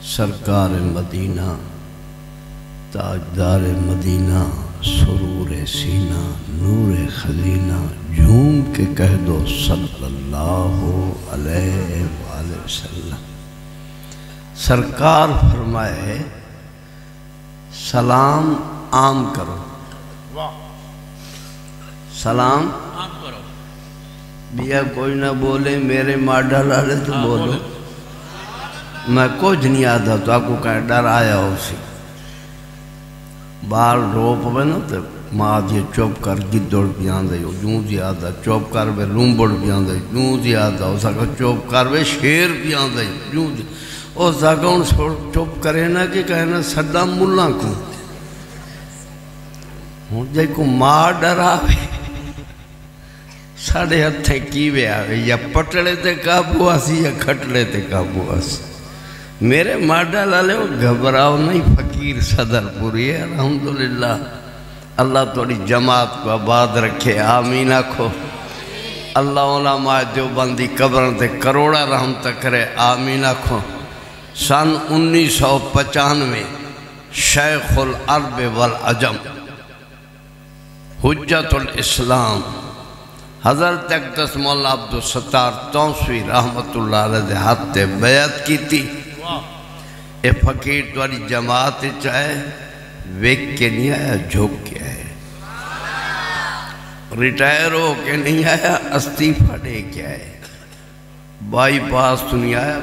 सरकार मदीना ताजदार मदीना सुरूर सीना नूर खजीना झूम के कह दो सल्लल्लाहु अलैहि वसल्लम। सरकार फरमाए सलाम आम करो। सलाम? आम करो। भैया कोई ना बोले मेरे माडा लाले तो बोलो। मैं कुछ नहीं आता तो आपको कहीं डर आया उसी बाल रो पवे ना तो माँ जी चुप कर गिद्दड़ भी हो, जूं जी आता चुप कर वे लूंबड़ भी आंदे, जूं जी आता हो सका चुप कर वे शेर भी आंदे, जूं जी। सका हूँ चुप करे ना कि कहना सदा मुल्ला को। हूँ जे को माँ डरावे साढ़े हथे कीवे आवे या पटड़े ते काबू आसी, या खटड़े ते काबू आसी। मेरे माडा लाले घबराओ नहीं, फकीर सदरपुरी। है अलहमदुल्ला अल्लाह थोड़ी जमात को आबाद रखे, आमीन आखो। अल्लाह ओलामा जो बंदी कब्र ते करोड़ा रहमत करे, आमीन आखो। सन उन्नीस सौ पचानवे, शेखुल अरब वल अजम, हुज्जतुल इस्लाम। हज़रत अकदस मौला अब्दुल सत्तार तौसवी रहमतुल्लाह अलैहि हाथ ते बैत की थी ये फकीर तुम्हारी जमात चाहे वेख के नहीं आया, झोंक के आया। रिटायर हो के नहीं आया, अस्तीफा दे के आया। बाईपास तो नहीं आया।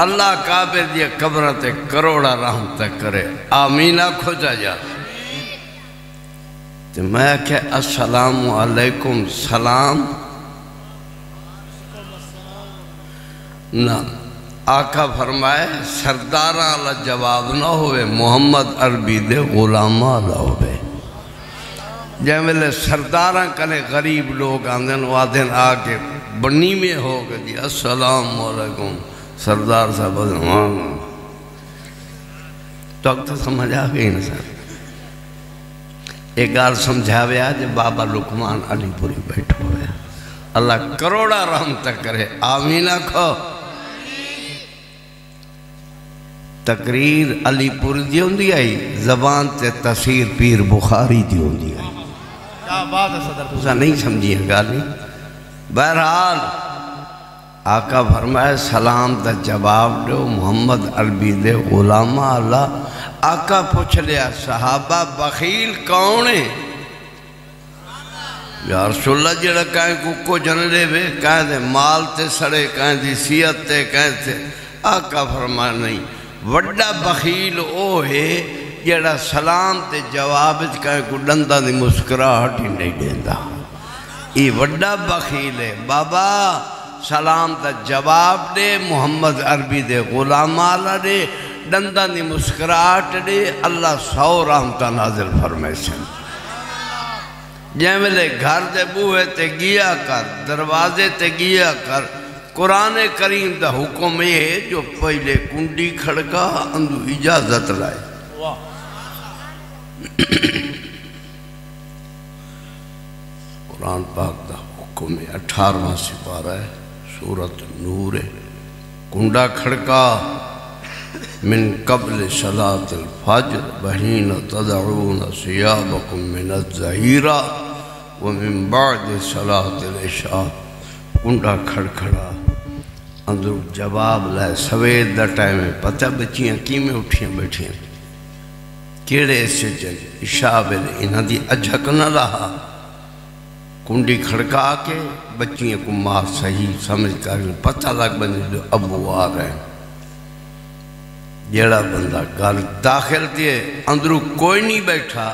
अल्लाह काबिर दिया कब्र ते करोड़ा राम तक करे। आमीना खोजा जा तो मैं आख्या, अस्सलाम वालेकुम सलाम। ना। आका फरमाए, सरदारा वाला जवाब ना होवे, मोहम्मद अरबी दे गुलामा वाला होवे। जै वेले सरदारा कने गरीब लोग आंदे आदे आके बनी में हो गए जी, अस्सलाम वालेकुम सरदार साहब हाँ। तो अब तो समझ आ गई ना सर एक गाल समझावे आज बाबा लुकमान अलीपुरी बैठो है अल्लाह करोड़ा रहमत करे, आमीना खो तकरीर अलीपुर दी होंदी आई जबान ते तसीर पीर बुखारी दी होंदी आई। है तुसा नहीं समझी गाल बहरहाल आका फरमाए सलाम का जवाब दो मोहम्मद अरबी दे गुलामा अल्लाह। आका पूछ लिया सहाबा बखील कौन है? यार सुल्ला जड़ा कहें कुको जन ले वे कहें माल ते सड़े कहें दी सीयत ते कहें आका फरमा नहीं। वड्डा बखील ओ है जड़ा सलाम ते जवाब कहें को डंदा दी मुस्कुराहट ही नहीं देंदा ये वड्डा बखील है बाबा सलाम का जवाब दे मोहम्मद अरबी दे गुलामा अल्लाह दे डंदा दी मुस्कुराहट दे अल्लाह सौ रहमत नाजिल फरमैसन जै घर के बूहे ते गिया कर दरवाजे ते गिया कर कुरान करीम का हुक्म ये है जो पहले कुंडी खड़का अंदू इजाज़त लाए। कुरान पाक का हुक्म है, अठारवा सिपारा है, सूरत नूर है। कुंडा खड़का, मिन कबल सलात फजर बहीन तदरून सियाबकुम मिन जहीरा, व मिन बाद सलात इशा। कुंडा खड़खड़ा अंदर जवाब लाए, सवेर का टाइम पता बच्चियाँ किमें उठियाँ बैठियाँ? केड़े हिस्से च इशा वेले इन्हां दी अझक न रहा। कुंडी खड़का के बच्चियों को मार सही समझ कर, पता लग बने जो अबू आ रहे हैं। जेड़ा बंदा गल दाखिल ते अंदरू कोई नहीं बैठा,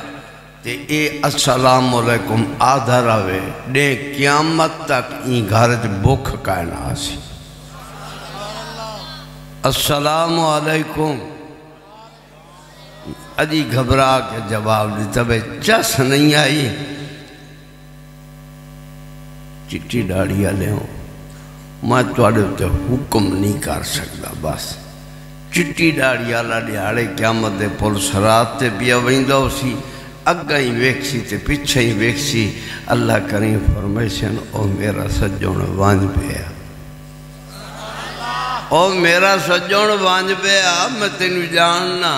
ते ए, अस्सलाम वालेकुम आधा रवे, डे क्यामत तक ई घर च भुख कायना सी। अस्सलाम वालेकुम अजी घबरा के जवाब दिता भाई चस नहीं आई। चिट्टी दाड़ी वाले हो। मैं थोड़े उत्ते हुक्म नहीं कर सकता बस। चिट्टी दाड़ी वाला दिहाड़े क्यामत दे पुल सरात ते पिया वेंदो सी अग्गा ही वेखसी ते पिछे ही वेखसी। अल्लाह करी फरमाइशन ओ मेरा सज्जण वंज पिया। मेरा सज्जन बंज पिया मैं तेन जानना,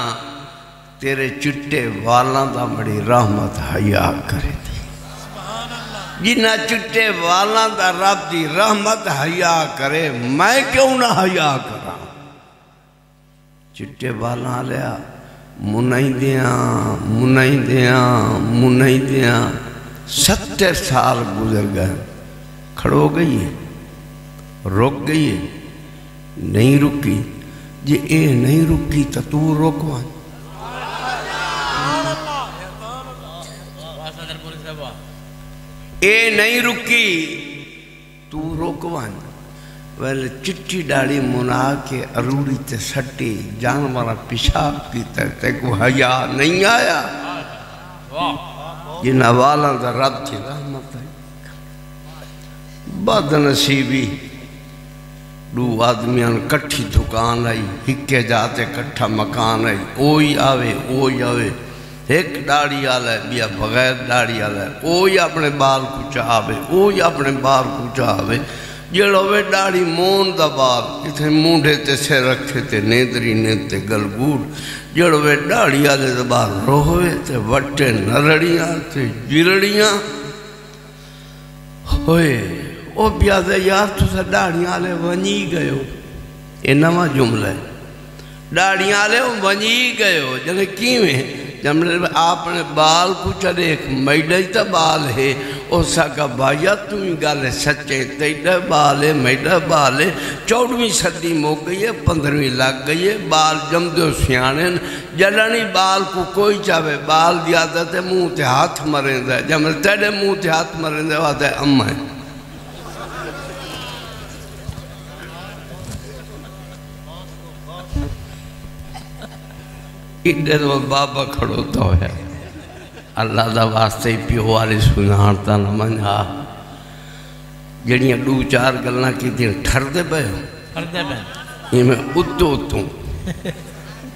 तेरे चिट्टे वालों का बड़ी रहमत हया करे थी जिन्ना चिट्टे वालों का रब की रहमत हया करे, मैं क्यों ना हया करा? चिट्टे वाला लिया मुनाइंदिया मुनाइंदिया मुनाइंदिया सत्तर साल गुजर गए, खड़ो गई है, रुक गई है। नहीं रुकी, जे ए नहीं रुकी तो तू वाह ए नहीं रुकी, तू रोकवा वेल चिट्ठी डाली मुना के अरूड़ी ते सट्टी जानवर पेशाब की ते को हया नहीं आया। वाह जिन्हें वालों का रब की रहमत है। बदनसीबी दू आदमियों कट्ठी दुकान आई हिके जाते कट्ठा मकान आई ओ ही आवे ओ ही आवे। एक दाड़ी आला, बिया बगैर दाड़ी आला ओ ही अपने बाल कुचा आवे ओ ही अपने बाल कुचा आवे। जेड़ा वे दाड़ी मोन दा बाल इथे मूंढे ते सिर रखे ते नेदरी ने ते गलगूड़ जेड़ा वे दाड़ी आले दे बाल रोवे ते वट्टे नरड़ियाँ ते जिरड़ियाँ। होए। पिया ते यार तुस दाड़ियाँ आले वञी गयो ये नवा जुमला है दाड़ियाँ आले वञी गयो जने किवें जमले आपने बाल कुछ देख मैडा ही तो बाल है उस का भाइया तू ही गल सच्चे तेडा बाल है मैडा बाल है चौदहवीं सदी मुक गई है पंद्रहवीं लग गई है बाल जमदे सियाने जलनी बाल को कोई चाहे बाल की आदत है मुँह ते हाथ मरेंदा जमल तेरे मुँह ते हाथ मरेंदा है अम्मा है इधर वो बाबा खड़ोता होया अल्लाह का वास्ते ही प्यो वाली सुनाता न मंझा जड़ियाँ दू चार गल्लां की ठरदे पे हो? पे इवें उतो उतो।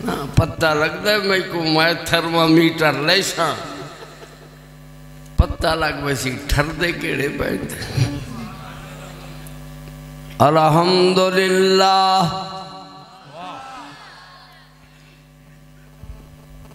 ना पता लगता है मैं को मैं थर्मामीटर ले सा पता लग वैसी ठरदे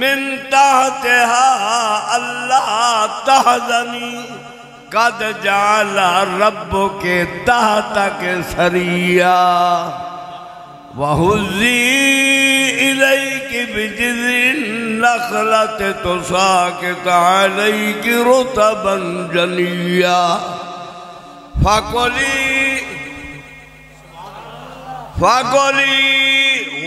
मिन तहतहा अल्लाह तहजनी। कद जाला रब के तह तक सरिया। वहुजी इलई की बिजलिन नखलत तो साकित अलई की रुतबन जलिया फकोली फकोली।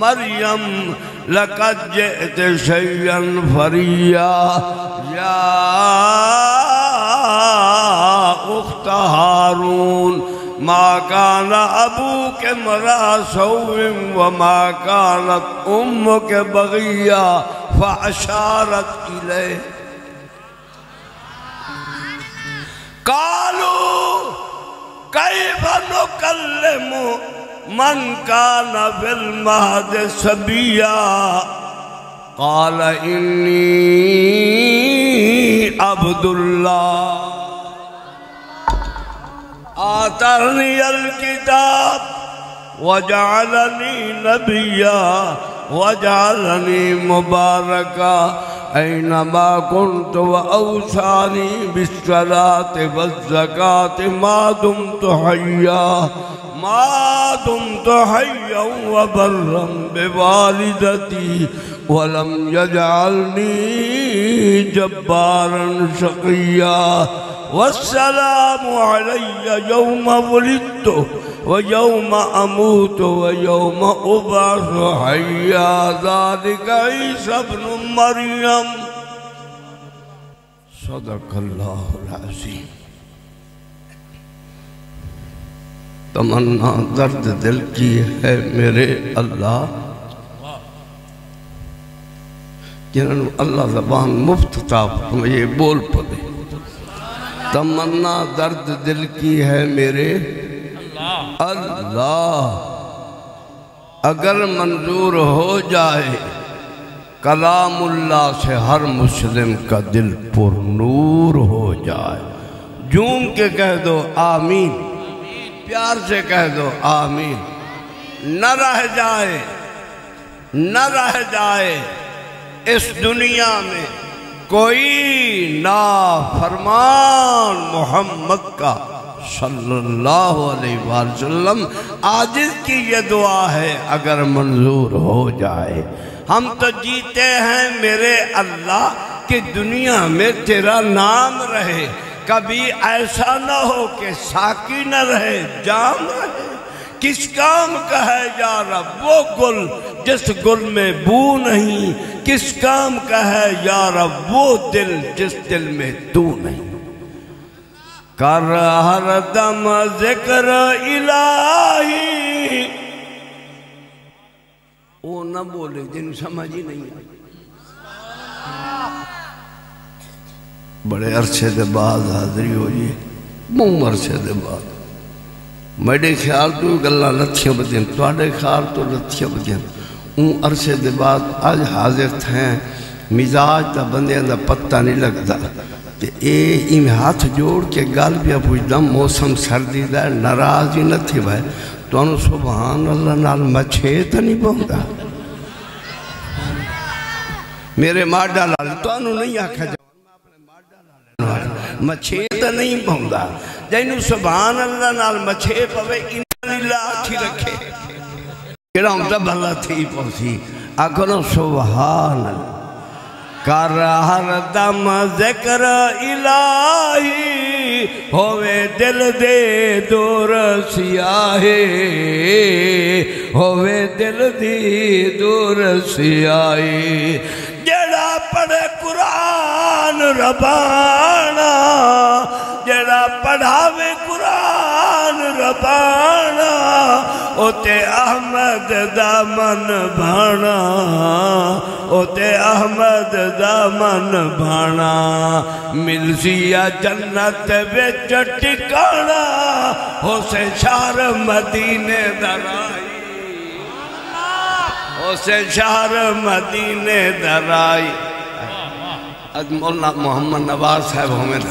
मरियम, लकद जित शैयन फरिया। या उख्त हारून, माँ काना अबू के मरा सौम व माँ कानत उम के बगिया फ़ाशारत इले कालू कई बनो कल्लमो मन का नबिल महद सबिया। काल इन्नी अब्दुल्ला आतरनी अल किताब वजालनी नबिया वजालनी मुबारका ऐनमा कुंत व औसानी बिस्सलात वज़्ज़कात मा दुम तो हय्या मा दुम तो हय्या व बर्रम बिवालिदती वलम यजअलनी जब्बारन शकिया व यौम अमूत व यौम उबअस हय्या ज़ालिका ईसा इब्नु मरियम सदकल्लाहुल अज़ीम तमन्ना दर्द दिल की है मेरे अल्लाह जिन्होंने अल्लाह जबान मुफ़्त था ये बोल पड़े तमन्ना दर्द दिल की है मेरे अल्लाह, अगर मंजूर हो जाए कलामुल्ला से हर मुस्लिम का दिल पुरनूर हो जाए। जूम के कह दो, आमीन। प्यार से कह दो, आमीन। न रह जाए, न रह जाए इस दुनिया में कोई ना फरमान मोहम्मद का। सल्लल्लाहु अलैहि वसल्लम की ये दुआ है, अगर मंजूर हो जाए। हम तो जीते हैं मेरे अल्लाह कि दुनिया में तेरा नाम रहे। कभी ऐसा न हो कि साकी न रहे, जाम रहे। किस काम का है यार, वो गुल, जिस गुल में बू नहीं। किस काम का है यार, वो दिल, जिस दिल में तू नहीं। कर हर दम ज़िक्र इलाही। वो न बोले जिन समझ ही नहीं आई बड़े अरसे के बाद हाजरी हो जी। बहुत अरसे के बाद। मेरे ख्याल तो गल् लथियाँ बदियाँ थोड़े ख्याल तो लथियाँ बदियाँ ऊँ अरसे के बाद अज हाजिर थे। मिजाज का बंद पत्ता नहीं लगता ये हाथ जोड़ के गल भी पुछदा मौसम सर्दी का नाराज़ ही न थी भाई। तो सुबहान अल्लाह मछे तो नहीं पौंदा मेरे माडा लाल तो नहीं आख्या मछे तो नहीं पौंदा जैन सुबहान अल्लाह मछे पवे आखी रखे। भला थी पौसी आखो सुबहान कर हर दम ज़िक्र इलाही, होवे दिल दे दूर सियाहे। होवे दिल दी दूर सियाहे। जड़ा पढ़े कुरान रबाना, जड़ा पढ़ावे रबाना ओते अहमद दामन भाना ओते अहमद दामन भाना मिलसिया जन्नत बिच टिकाना होसे शार मदीने दराई। होसे शार मदीने दराई। अज मोहम्मद नवाज़ साहब हमें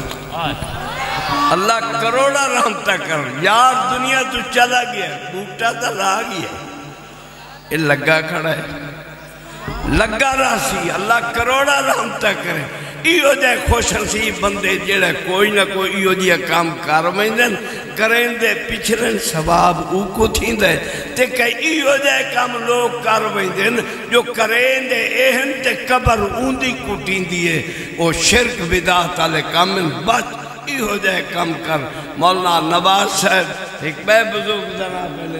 अल्लाह करोड़ा रहमता कर। यार, दुनिया तो चला गया, बूटा तो ला गया। ये लगा खड़ा है। लगा रासी अल्लाह करोड़ा रहमता करे। इहो जे खुश नसीब बंदे जेड़े कोई ना कोई इहो जिहा काम कर वेंदन करेंदे पिछड़न सवाब ऊको थींदे। ते कई इहो जे काम लोग कर वेंदन जो करेंदे, एहन ते कबर ऊंदी कुटींदी है। ओ शिरक बिदात वाले काम बच इहो जाए कम कर। मौलाना नवाज़ साहब, एक बे बुज़ुर्ग जरा पहले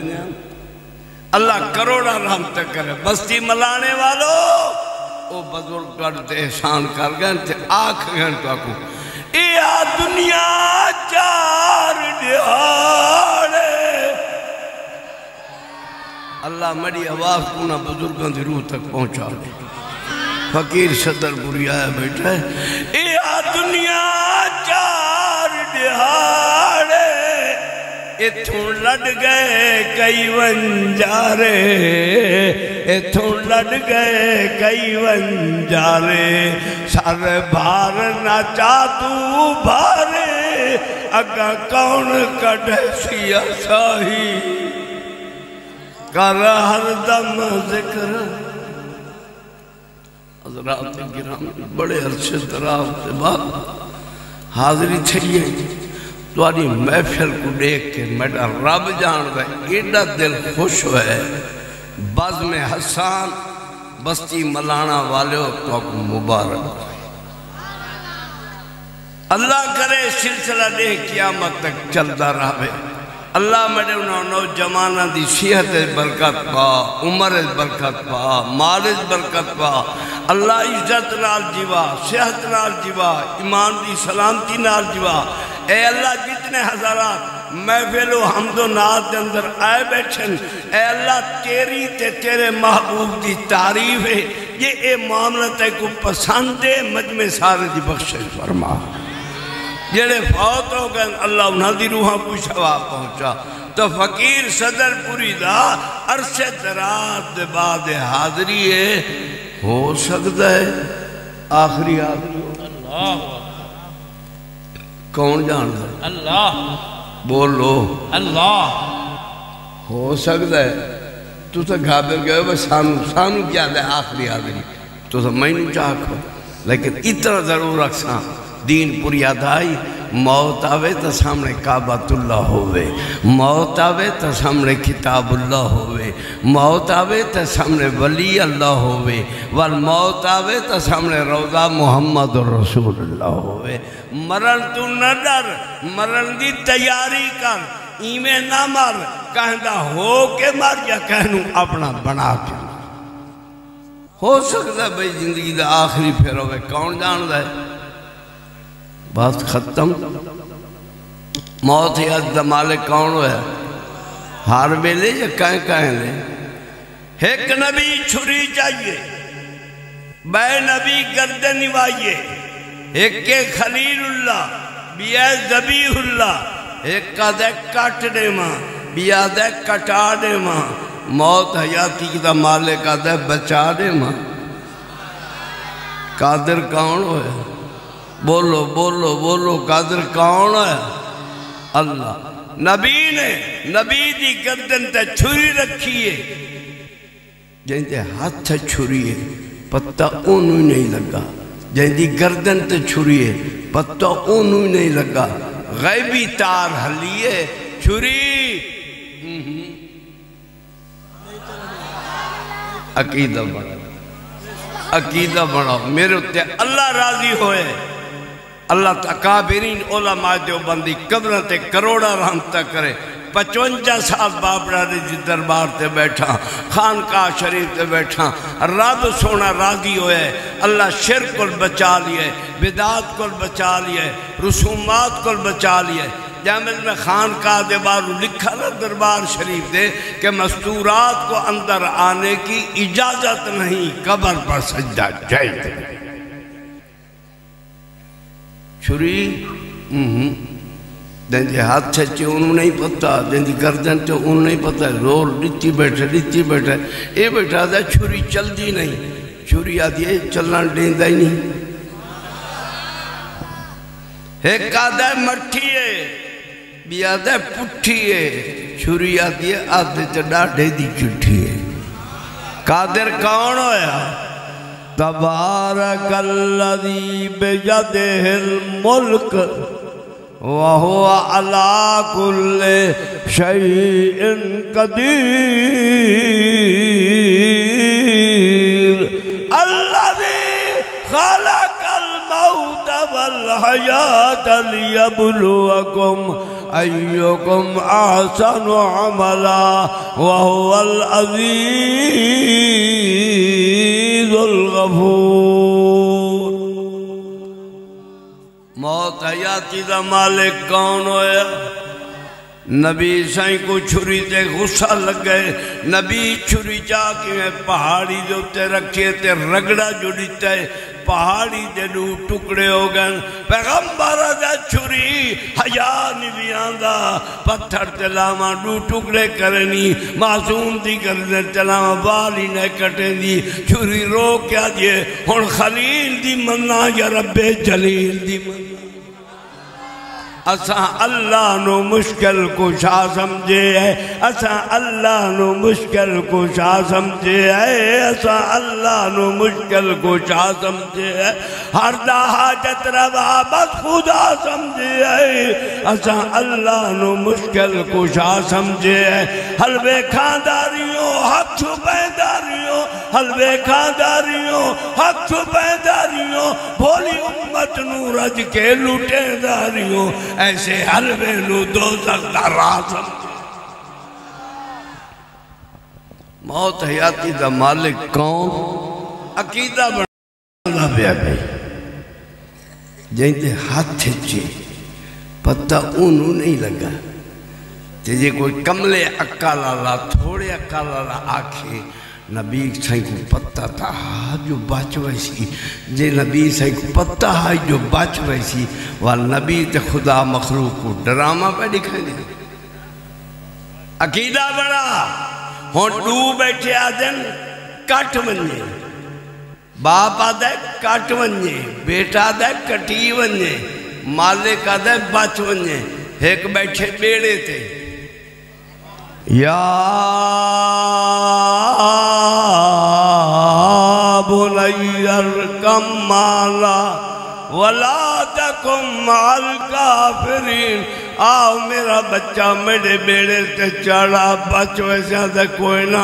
अल्लाह करोड़ा रहमत करे। बस्ती मलाने वालो वो बुज़ुर्ग करते एहसान कर गए थे आख गए तो आखू ए आ दुनिया चार दिहाड़े। अल्लाह मेरी आवाज़ को ना बुज़ुर्गों की रूह तक पहुँचा दे फकीर सदरपुरी आया बैठा है। ए दिहाड़े इथों लड़ गए कई वंजारे। इथों लड़ गए कई वंजारे। सर भार ना चा तू भारे। अगा कौन कढ़ सिया साही कर हरदम ज़िक्र। बड़े अरसे दराज के बाद हाजिरी चाहिए तुम्हारी महफिल को देख के मेरा रब जानता एडा दिल खुश है बज में हसान बस्ती मलाना वाले तो मुबारक अल्लाह करे सिलसिला दे क्यामत तक चलता रहे अल्लाह मेरे नौजवाना की सेहत बरकत पा उम्र बरकत पा माल बरकत पा अल्लाह इज़्ज़त नाल जीवा सेहत नाल जीवा ईमान की सलामती नाल जीवा ए अल्लाह जितने हजारात? महफिलो हमदो नाथ के अंदर आए बैठे ए अल्लाह, तेरी ते तेरे महबूब की तारीफ़ है। ये ए मामला ते को पसंद है, मजमे सारे की बख्शिश फरमा। जेड़े फौत हो गए, अल्लाह उन्होंने रूहां को शवाब पहुँचा। तो फकीर सदरपुरी दा अरसे दराज के बाद हाजरी है, हो सकता है आखिरी हाजरी अल्लाह। कौन जान है? अल्लाह। बोलो। अल्लाह। हो सकता है तू तो घाबे गए सानू सानू क्या आखिरी आदमी तू तो मैनू चाह लेकिन इतना ज़रूर रखसा दीन पूरी अदाई मौत आवे तो सामने काबातुल्ला होवे। मौत आवे तो सामने किताबुल्ला होवे। मौत आवे तो सामने वली अल्लाह होवे। वल मौत आवे तो सामने रोज़ा मोहम्मद रसूलुल्लाह होवे। मरण तू न डर, मरण की तैयारी कर। इवें ना मर कहता हो के मर या कहनू अपना बना के हो सकता भाई ज़िंदगी का आखिरी फेर हो कौन जानता है? बस खत्म। मौत या दमाले कौन होया हर वेले या कह कहें ले एक नबी छुरी चाहिए, बै नबी गर्दन निभाइए एक के खलीलुल्लाह, बिया जबीहुल्लाह। एक का दे कट दे माँ, बिया दे कटा दे माँ। मौत हयाती का माले का दे बचा दे माँ। कादिर कौन होया बोलो बोलो बोलो कादिर कौन है? अल्लाह। नबी ने, नबी की गर्दन ते छुरी रखी है। जिंदे हाथ छुरी है, पत्ता ओनू नहीं लगा। जिंदी गर्दन ते छुरी है, पत्ता ओनू नहीं लगा। गैबी तार हलिए छुरी। अकीदा बना अकीदा बनाओ। मेरे उत्ते अल्लाह राज़ी होए। अल्लाह तकाबरीन ओलमा देवबंदी कब्र ते करोड़ा रहमत करे। पचवंजा साल बाबड़ा ने जी दरबार से बैठा खानकाह शरीफ से बैठा। रब सोना राज़ी होए, अल्लाह शिर को बचा लिए, बिदात को बचा लिए, रसूमात को बचा लिए। जैमिल में खानकाह दे बारू लिखा ना दरबार शरीफ दे के मस्तूरात को अंदर आने की इजाज़त नहीं, कबर पर सज्जा जय। छुरी? जैसे हाथ छे उन्होंने नहीं पता। जैसी गर्दन चे उन्होंने नहीं पता। रोल नीची बैठे नीची बैठे। ये बैठा था छुरी चलती नहीं। छुरी आदि चलना देंदा ही नहीं। एक आदा मठी है भी आदा पुठी है छुरी आदि है आधे च डाढ़े दी चिट्ठी है कादिर कौन होया? तबारकल्लज़ी बियदिहिल मुल्क वहो अला कुल शैइन कदीर। अल्लज़ी खलकल मौत वल हयात लियबलुवकुम अय्युकुम अहसनु अमला, वहुवल गफूर मौत हयाती का मालिक कौन होया? नबी साईं को छुरी ते गुस्सा लग। गए नबी छुरी जा के पहाड़ी के उत्ते रखिए ते रगड़ा जो है पहाड़ी के रूप टुकड़े हो गए पैगंबर छुरी, हया नहीं आंदा। पत्थर चलावा डू टुकड़े करनी, मासूम दी कर चलावा बाल ही न कटेंदी। छुरी रो क्या जे हुन खलील दी मन्ना या रब्बे जलील दी मन्ना। असा अल्लाह नु मुश्किल कुशा समझे है। असा अल्लाह नु मुश्किल कुशा समझे है। असा अल्लाह नु मुश्किल कुशा समझे है। हर दा हाजत रवा, बस खुदा समझे है। असा अल्लाह नु मुश्किल कुशा समझे है। हलवे खानदारियों हक छुपैदारियों हलवे खानदारियों हक छुपैदारियों भोली उम्मत नु रज के लुटेदारियों ऐसे हलवे नु सकता राह मौत हयाती दा मालिक कौन? अकीदा बना पिया भाई जैसे हाथ चे पता उन्हों नहीं लगा। ते जे कोई कमले अक्का लाला थोड़े अक्का लाला आखे, नबी साईं को पता था जो बच वैसी जे नबी साईं को पता है जो बच वैसी वह नबी ते खुदा मखलूक को ड्रामा पे दिखाई अकीदा बड़ा हूँ टू बैठे आदन कट वने बाप आदे कट वने बेटा आदे कटी वने मालिक आदे बच वने एक बैठे बेड़े ते। या बुनैयर कमाला, वला तकुम का फिर आओ मेरा बच्चा मेरे बेड़े ते चढ़ा बच वैसा कोई ना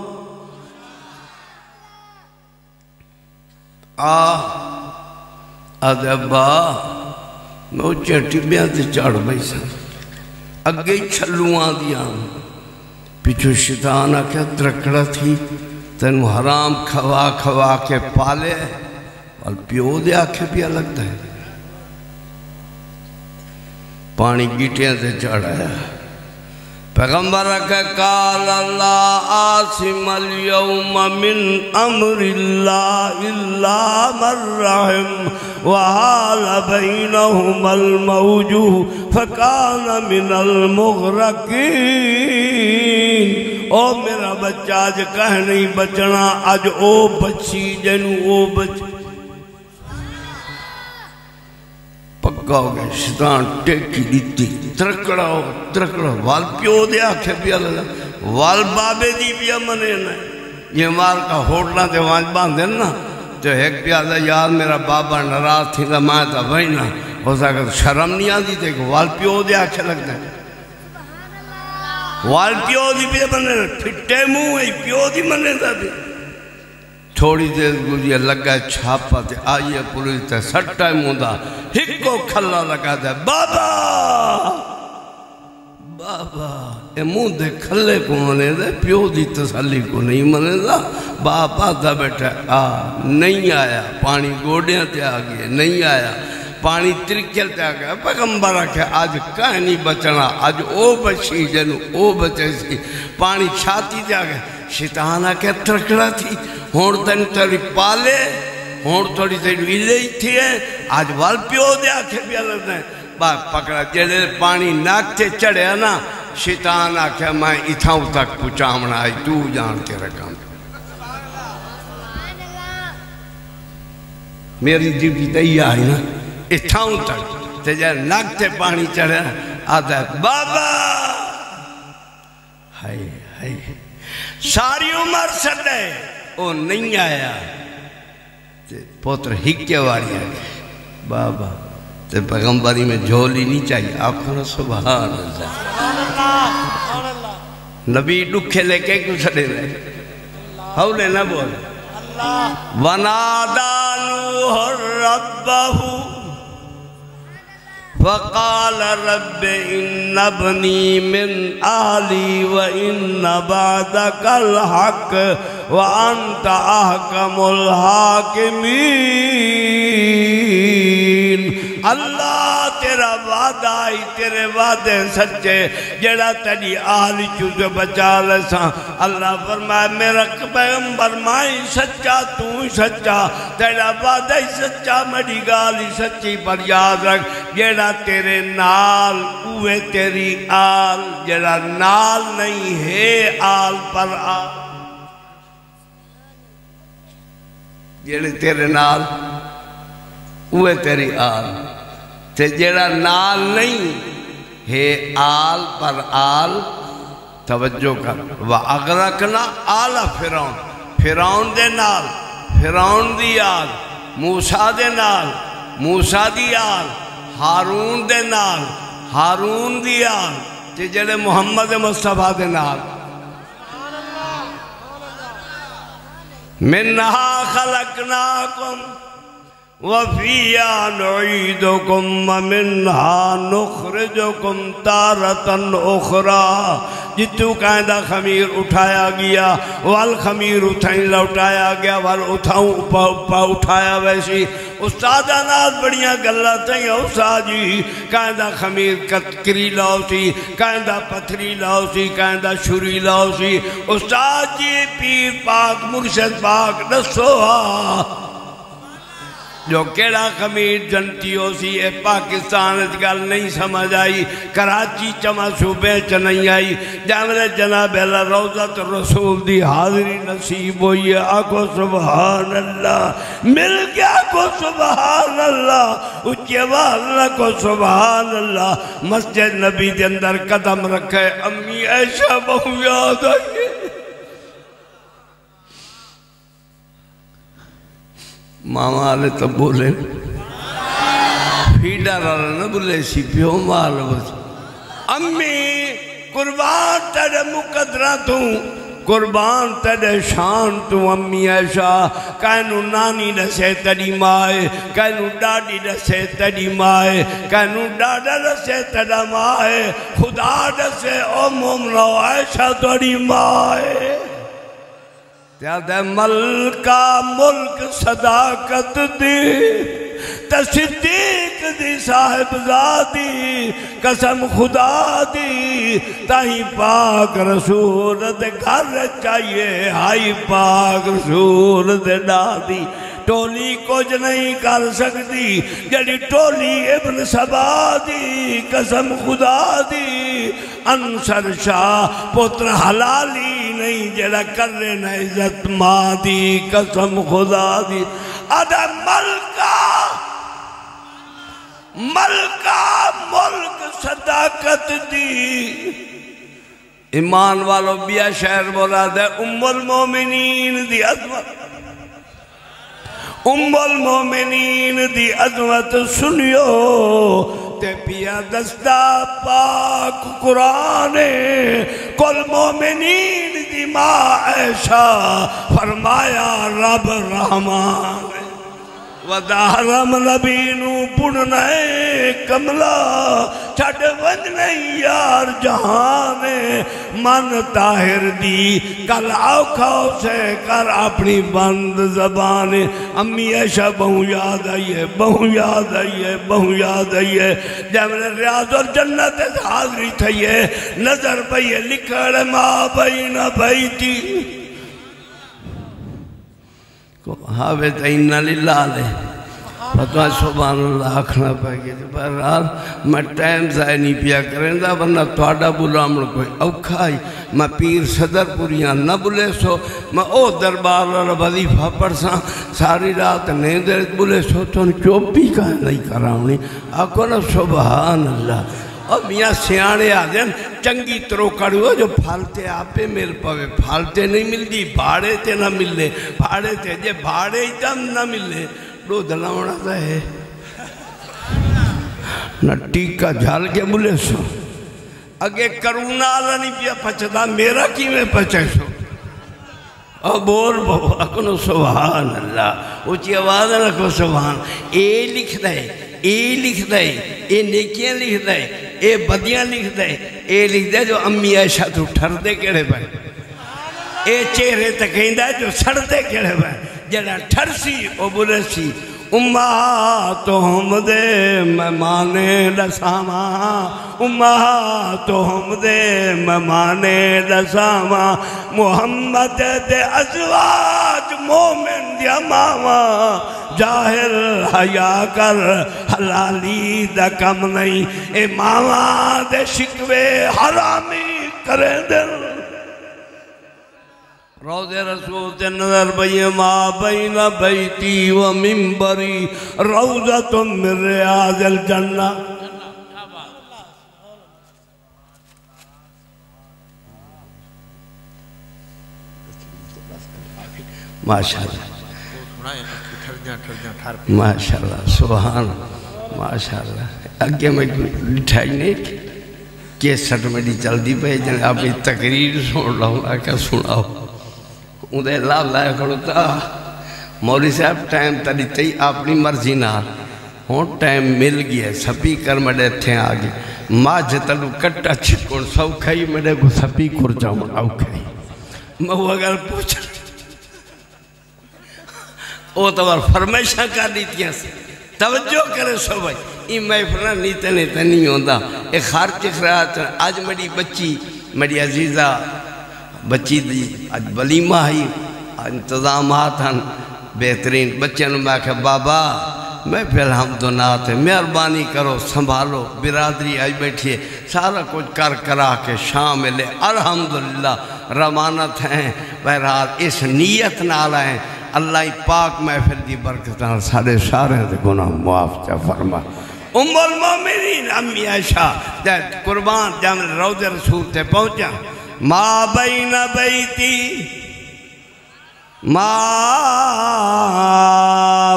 आ अदबा मैं उच्चे टिब्बिया से चढ़ बैसा अगे छलुआ दिया। पिछू शैतान आख्या द्रकड़ा थी, तेन हराम खवा खवा के पाले। और प्यो दे आखे पिया लगता है। पानी गीटिया से चढ़ाया। पैगंबर के काल अल्लाह आसिमल यौम मिन अमरिल्ला इल्ला मर्रहिम वहाल बैनहुमल मौजू फकान मिनल मुगरकीन। ओ मेरा बच्चा अज कह नहीं बचना अज ओ बची जनु ओ बची पक्का गया शैतान टेकी दी त्रकड़ा हो, त्रकड़ा वाल प्यो दे आखे पिया लगा वाल बाबे दी पिया मने न। ये मार का होटला ते वांच बांधे ना तो एक पिया था यार मेरा बाबा नाराज़ थी तो मैं तो वही ना। हो सके तो शर्म नहीं आती थे वाल प्यो दे आखे लगता वाल प्यो दी पिया मने फिट्टे मुँह है प्यो दी मने था थोड़ी देर गुजरिया लगा छापा ते आइए पुलिस ते सट्टा मुंदा हिको खल्ला लगा दे, बाबा! बाबा, ए मुँह दे खल्ले को मने दे, प्यो दी तसल्ली को नहीं मने दा। बाप आता बैठा, आ, नहीं आया। पानी गोडिया ते आ गया, नहीं आया। पानी त्रिकल ते आ गया। पैगंबर आखे, आज कह नहीं बचना, आज ओ बची, जनु ओ बचे सी। पानी छाती ते आ गया। शैतान आके त्रकड़ा थी। हूँ तेन थोड़ी पाले हूँ थोड़ी तेरी विले थी है आज वाल प्यो दे आखे पिया लगता है बा पकड़ा, जेड़े पानी नाक से चढ़िया ना, शैतान आख्या मैं इथां तक पहुँचावना आई, तू जान के रखा मेरी ड्यूटी तई आई ना, इथां तक ते जब नाक से पानी चढ़िया आता बाबा! हाय हाय। सारी उम्र छॾे वो नहीं आया। ते पुत्र हिके वारी आ बाबा ते पैगंबरी में झोली नहीं चाहिए। आखो ना सुबह नबी दुखे लेके क्यों छड़े रहे? हौले न बोल। वनादानु रब्बहु। फकाल रब इन बनी मिन आली व इन बादकल हक व अंत अहकमुल हाकिमीन अल्लाह तेरा वादा ही तेरे वादे सच्चे, जेड़ा तेरी आल चुज बचा लसा। अल्लाह फरमाए, मेरा पैगंबर माई सच्चा, तू सच्चा। तेरा वादा ही सच्चा, मेरी गाल ही सच्ची, पर याद रख, जेड़ा तेरे नाल उए तेरी आल, जेड़ा नाल नहीं, है आल पर आ। जेड़े तेरे नाल उए तेरी आल। ते जेड़ा नाल नहीं, है आल पर आल, तवज्जो कर। वह अगरकना आला फिरौन। फिरौन दे नाल, फिरौन दी आल, मूसा दे नाल, मूसा दी आल, हारून दे नाल, हारून दी आल, ते जेड़े मुहम्मद मुस्तफ़ा दे नाल। मिन्हा खलकनाकुम। वफिया नुईदुकुम मिन्हा नुखरिजुकुम तारतन उखरा जितू कहदा खमीर उठाया गया वल खमीर उठाई लौटाया गया वल उठाऊं उठाया वैसी उस्ताद नाल बड़िया गल्ला तई उस्ताद जी कहदा खमीर कतकरी लाओ सी कहदा पत्थरी लाओ सी कहदा छुरी लाओ सी उस्ताद जी पीर पाक मुर्शद पाक दसो हा जो केड़ा खमीर जनती हो सी, ए पाकिस्तान गल नहीं समझ आई। कराची चमा सूबे च नहीं आई। जैमले जनाब रोजत रसूल दी हाजरी नसीब हुई है। आखो सुबहान अल्लाह मिल गया को सुबहान अल्लाह उच्चे आवाज़ को सुबहान अल्लाह मस्जिद नबी के अंदर कदम रखे, अम्मी ऐसा बहु याद आई। मामा वाले तो बोले फीडर वाले न बोले सी, प्यो माल बस। अम्मी, कुर्बान तेरे मुकदरा तू, कुर्बान तेरे शान तू, अम्मी ऐसा कहनू नानी दसे तेरी माए कहनू डाडी दसे तेरी माए कहनू डाडा दसे तेरा माए, खुदा दसे ओ मोमनो ऐसा तेरी माए। त्यादा मलका मुल्क सदाकत दी, तस्दीक दी साहिबजादी, कसम खुदा दी, ताही पाक रसूल दे घर चाहिए, हाई पाक रसूल दे दादी टोली कुछ नहीं कर सकती। जड़ी टोली इबन सबा दी कसम खुदा दी। अंसर शाह पुत्र हलाली नहीं, जड़ा कर न इज़्ज़त माँ दी, कसम खुदा दी। अदा मलका मलका मुल्क सदाकत दी। ईमान वालों बिया शहर बोला दे, उम्मुल मोमिनीन दी अजमत। उम्मुल मोमिनीन दी अजमत सुनियो, ते पिया दस्ता पाक कुरान कुल मोमिनीन दी माँ ऐशा, फरमाया रब रहमान। वदारम नबी नू पुणना कमला, छड़ वन नहीं यार जहान। मन ताहिर दी, कल औखा से कर अपनी बंद जबान। अम्मी ऐशा, बहु याद आई है बहु याद आई है बहु याद आई है जब रियाज और जन्नत हाजरी थी है, नज़र पई है लिखड़ माँ बई न बई थी हाँ वे तो इन्ना लीला ले पता सुबह आखना पै गया पर यार, मैं टाइम जाए नहीं पिया करेंदा वरना थोड़ा बुलावण कोई औखा ही। मैं पीर सदरपुरिया न बुले सो। मैं ओ दरबार वाला वजीफा पढ़सा। सारी रात नींद बुले सो तो चोपी का नहीं करावनी। आखो ना सुबहान अल्लाह और मियाँ सियाने आदन चंगी तरोकड़ हो, जो फालते आपे मिल पवे, फालते नहीं मिलती, भाड़े ते ना मिले भाड़े ते जे भाड़े ही तम ना मिले दो दलावना तो है। न टीका झाल के बोले सो। अगे करुणा वाला नहीं पिया पचदा मेरा कि में पचे सो। और बोल बाबा को सुभान अल्लाह, ऊँची आवाज़ रखो सुभान। ए लिख दे ए लिख दे ए नेकियाँ लिख दे ए बदियाँ लिख दे ए लिख जो अम्मी ऐशा तू ठरदे केड़े पे ए चेहरे ते कहंदा जो सड़ते केड़े पे जड़ा ठरसी, ओ बोले सी उम्मा तो हम दे मेहमाने दसावा उम्मा तो हम दे मेहमाने दसावा। मोहम्मद दे अजवाज मोमिन मावा ज़ाहिर हया कर, हलाली दा कम नहीं। ए मावा दे शिकवे हरामी करे दिल। रोज़े रसूल ते नज़र बई माँ बैन बैती व मिम्बरी रोज़ा तुम मेरे आदिल जन्ना माशाल्लाह। माशाल्लाह माशाल्लाह। अगे मैं चलती पे जन सुन लो आके उदे ला लाया खड़ोता मौली साहब, टाइम तरी तई अपनी मर्ज़ी ना हूँ टाइम मिल गया सपी कर मेरे इतने आ गए। माझ तलू कट्टा छिकुण सौखा ही मेरे को सपी कुर जाऊँ तो फरमाइशा कर दी तवज्जो करे सो भाई। ई महफिल नीत नीत नहीं होता ये खर्च खरात अज मेरी बच्ची मेरी अजीजा बच्ची दी अज वलीमा ही इंतज़ाम हैं, बेहतरीन। बच्चे मैं आख्या बाबा, मैं फिर हम तो नाथ है, मेहरबानी करो, संभालो, बिरादरी आई बैठिए सारा कुछ कर करा के शाम मिले अल्हम्दुलिल्लाह, रमानत हैं। बहरहाल, इस नीयत नाल हैं, अल्लाह पाक महफिल की बरकत सारे सारे गुनाह मुआफ चा फरमा। उमर मोमिनीन, अम्मी आयशा कुर्बान जब रोज़े रसूल ते पहुँचा। माँ बैन बैती। माँ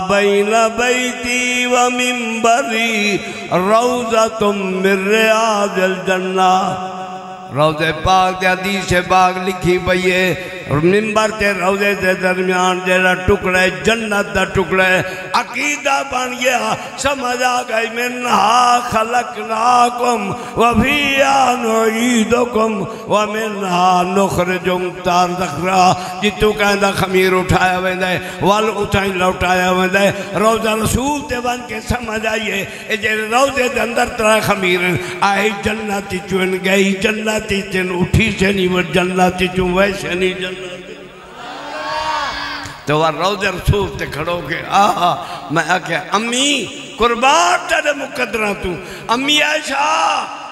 बैन बैती व मिम्बरी। रोजा तुम मिर्रे आजल जन्ना। रोज़े पाक हदीस बाग लिखी पई है। मिम्बर ते रोज़े के दरमियान जरा टुकड़ा है, जन्नत का टुकड़ा है, अकीदा बन गया। समझ आ गई मैं मिन्हा खलकनाकुम व फिया नुईदुकुम व मिन्हा नुखरिजुम तारज़खरा जितू कहंदा, खमीर उठाया वेंदा है, वल उठाई लौटाया वेंदा है। रोजा रसूल ते बन के समझ आइए, ए जे रोज़े के अंदर तरह खमीर आई जन्नत चुन गई, जन्नत चुन उठी से नहीं वो जन्नत चुन वैसे नहीं तो वह रोज़े रसूल ते खड़ो के आ मैं आख्या, अम्मी, कुर्बान तेरे मुकदरा तू। अम्मी आयशा,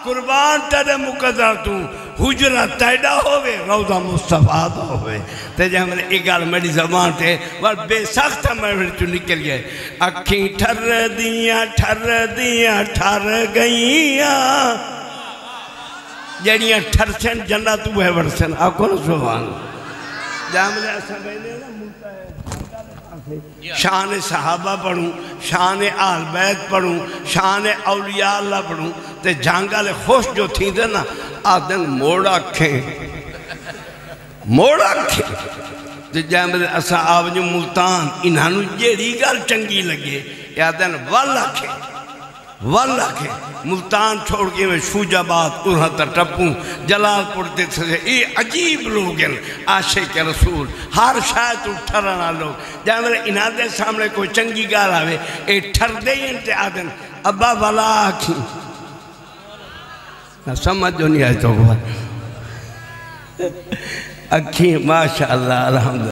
कुर्बान तेरे मुकदरा तू। हुजरा तैडा होवे रोजा मुस्तफ़ा दा होवे। ते जे मैंने एक गल मेरी जबान ते वर बेसख्त मेरे चो निकल गए अखी ठर दियाँ ठर दियाँ, ठर गईयां। जड़ियाँ ठरसन जन्नत वह वरसन आको सुभान। जामले ना शान सहाबा पढ़ूँ, शान आल पढ़ूँ, शान अल्लाह पढ़ूँ, ते जांगा ले खुश जो थी थे ना, आदन मोड़ अखें मोड़ अखें ते जैमले असा आवजू मुल्तान इन्हां जेड़ी गल चंगी लगे, आदन वल अखें वल आखे मुल्तान छोड़ के मैं शूजाबाद उन्हा तक टप्पू, जलालपुर ते ये अजीब लोग हैं आशे के रसूल। हर शायद तू ठरना लोग। जै मेरे इन्हों के सामने कोई चंगी गाल आवे, ये ठरदे ही ते आदन। अब्बा वाला आखी। ना समझ नहीं आए तो अखी माशा अल्लाह अलहमद